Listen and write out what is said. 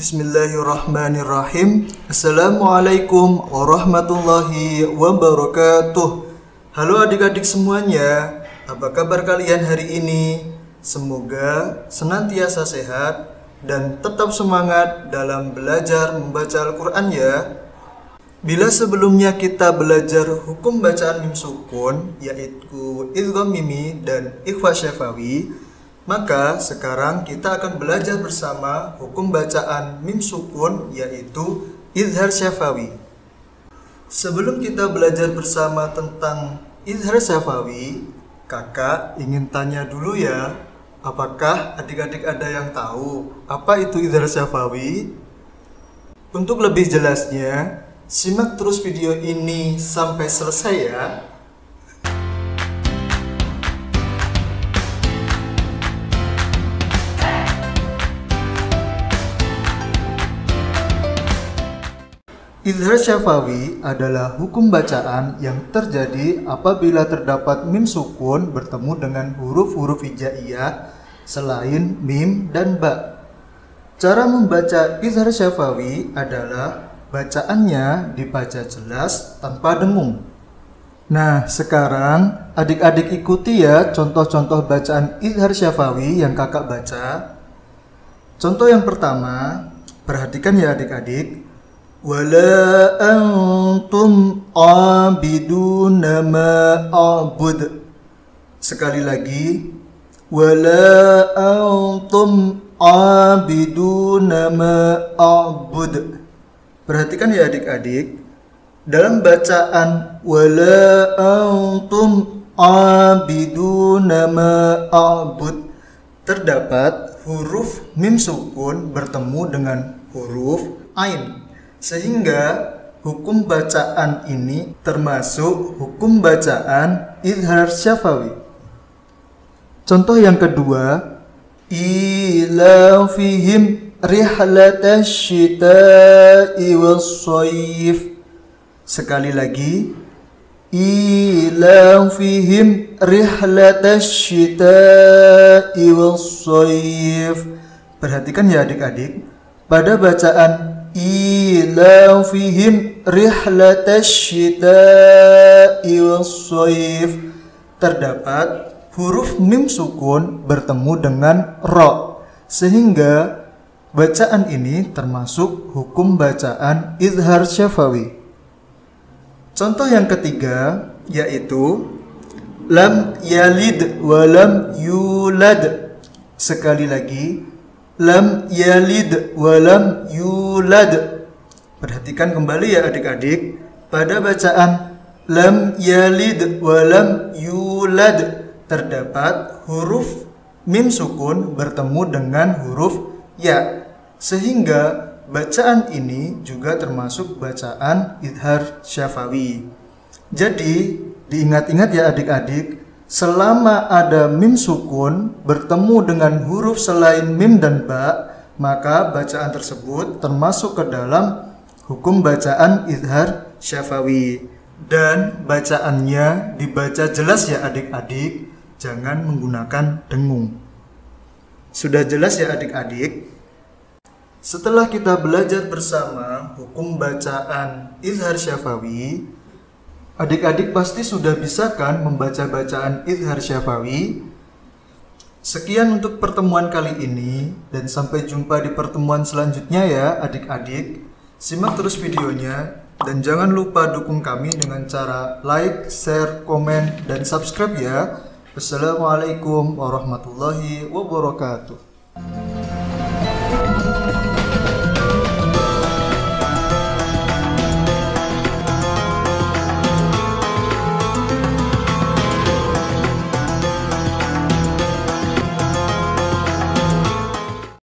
Bismillahirrahmanirrahim. Assalamualaikum warahmatullahi wabarakatuh. Halo adik-adik semuanya Apa kabar kalian hari ini? Semoga senantiasa sehat dan tetap semangat dalam belajar membaca Al-Quran ya. Bila sebelumnya kita belajar hukum bacaan mim sukun yaitu idgham mimi dan ikhfa syafawi maka sekarang kita akan belajar bersama hukum bacaan mim sukun yaitu izhar syafawi. Sebelum kita belajar bersama tentang izhar syafawi, kakak ingin tanya dulu ya, apakah adik-adik ada yang tahu apa itu izhar syafawi? Untuk lebih jelasnya, simak terus video ini sampai selesai ya. Izhar syafawi adalah hukum bacaan yang terjadi apabila terdapat mim sukun bertemu dengan huruf-huruf hijaiyah selain mim dan ba. Cara membaca izhar syafawi adalah bacaannya dibaca jelas tanpa dengung. Nah, sekarang adik-adik ikuti ya contoh-contoh bacaan izhar syafawi yang kakak baca. Contoh yang pertama, perhatikan ya adik-adik. ولا أنتم عابدون ما أعبد Sekali lagi ولا أنتم عابدون ما أعبد Perhatikan ya adik-adik dalam bacaan wala antum abiduna ma a'bud terdapat huruf mim sukun bertemu dengan huruf ain sehingga hukum bacaan ini termasuk hukum bacaan izhar syafawi. Contoh yang kedua, syita'i was-sayif. Sekali lagi, syita'i was-sayif. Perhatikan ya adik-adik, pada bacaan ilafihim rihlatash syita'i was-sayif terdapat huruf mim sukun bertemu dengan ro sehingga bacaan ini termasuk hukum bacaan izhar syafawi. Contoh yang ketiga yaitu lam yalid wa lam yulad. Sekali lagi lam yalid walam yulad. Perhatikan kembali ya adik-adik pada bacaan lam yalid walam yulad terdapat huruf mim sukun bertemu dengan huruf ya sehingga bacaan ini juga termasuk bacaan idhar syafawi. Jadi diingat-ingat ya adik-adik selama ada mim sukun bertemu dengan huruf selain mim dan ba, maka bacaan tersebut termasuk ke dalam hukum bacaan izhar syafawi. Dan bacaannya dibaca jelas ya adik-adik, jangan menggunakan dengung. Sudah jelas ya adik-adik? Setelah kita belajar bersama hukum bacaan izhar syafawi, Adik-adik pasti sudah bisa kan membaca bacaan Izhar Syafawi? Sekian untuk pertemuan kali ini dan sampai jumpa di pertemuan selanjutnya ya adik-adik. Simak terus videonya dan jangan lupa dukung kami dengan cara like, share, komen, dan subscribe ya. Wassalamualaikum warahmatullahi wabarakatuh.